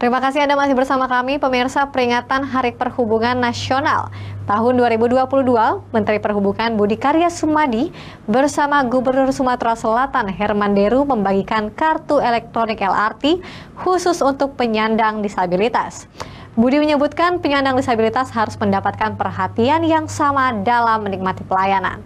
Terima kasih Anda masih bersama kami, pemirsa peringatan Hari Perhubungan Nasional. Tahun 2022, Menteri Perhubungan Budi Karya Sumadi bersama Gubernur Sumatera Selatan Herman Deru membagikan kartu elektronik LRT khusus untuk penyandang disabilitas. Budi menyebutkan penyandang disabilitas harus mendapatkan perhatian yang sama dalam menikmati pelayanan.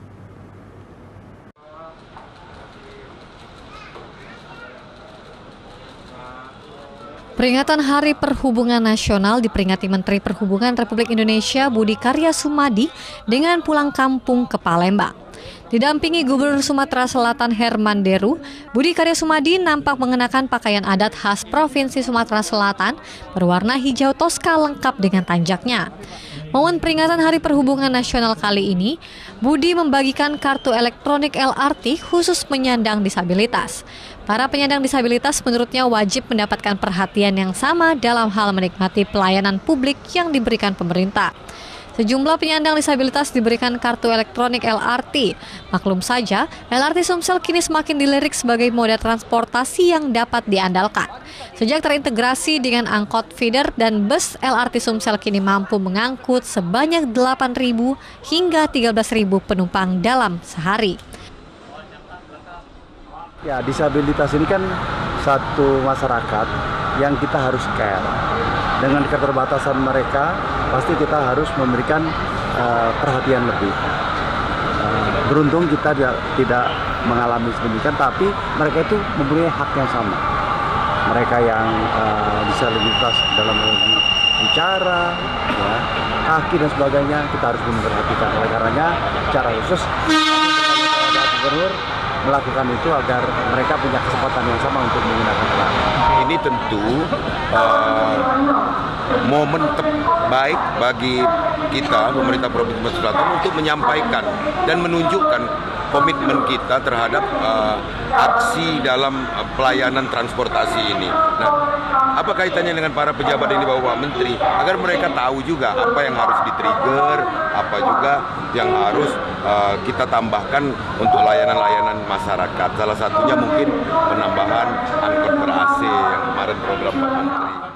Peringatan Hari Perhubungan Nasional diperingati Menteri Perhubungan Republik Indonesia Budi Karya Sumadi dengan pulang kampung ke Palembang. Didampingi Gubernur Sumatera Selatan Herman Deru, Budi Karya Sumadi nampak mengenakan pakaian adat khas Provinsi Sumatera Selatan berwarna hijau toska lengkap dengan tanjaknya. Momen peringatan Hari Perhubungan Nasional kali ini, Budi membagikan kartu elektronik LRT khusus penyandang disabilitas. Para penyandang disabilitas menurutnya wajib mendapatkan perhatian yang sama dalam hal menikmati pelayanan publik yang diberikan pemerintah. Sejumlah penyandang disabilitas diberikan kartu elektronik LRT. Maklum saja, LRT Sumsel kini semakin dilirik sebagai moda transportasi yang dapat diandalkan. Sejak terintegrasi dengan angkot feeder dan bus, LRT Sumsel kini mampu mengangkut sebanyak 8.000 hingga 13.000 penumpang dalam sehari. Ya, disabilitas ini kan satu masyarakat yang kita harus care. Dengan keterbatasan mereka, pasti kita harus memberikan uh, perhatian lebih. Uh, beruntung kita tidak, mengalami sedemikian, tapi mereka itu mempunyai hak yang sama. Mereka yang uh, disabilitas dalam bicara, ya, kaki dan sebagainya kita harus memperhatikan. Oleh karenanya, secara khusus gubernur melakukan itu agar mereka punya kesempatan yang sama untuk menggunakan jalan. Ini tentu uh, momen terbaik bagi kita pemerintah Provinsi Sumatera Selatan untuk menyampaikan dan menunjukkan komitmen kita terhadap uh, aksi dalam uh, pelayanan transportasi ini. Nah, apa kaitannya dengan para pejabat ini Bapak Menteri? Agar mereka tahu juga apa yang harus di-trigger, apa juga yang harus uh, kita tambahkan untuk layanan-layanan masyarakat. Salah satunya mungkin penambahan angkot ber-AC yang kemarin program Pak Menteri.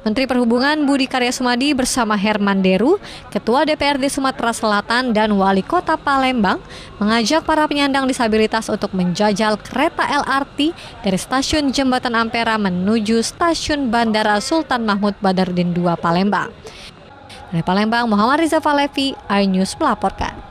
Menteri Perhubungan Budi Karya Sumadi bersama Herman Deru, Ketua DPRD Sumatera Selatan dan Wali Kota Palembang mengajak para penyandang disabilitas untuk menjajal kereta LRT dari stasiun Jembatan Ampera menuju stasiun Bandara Sultan Mahmud Badardin II Palembang. Dari Palembang, Muhammad Riza Falevi, iNews melaporkan.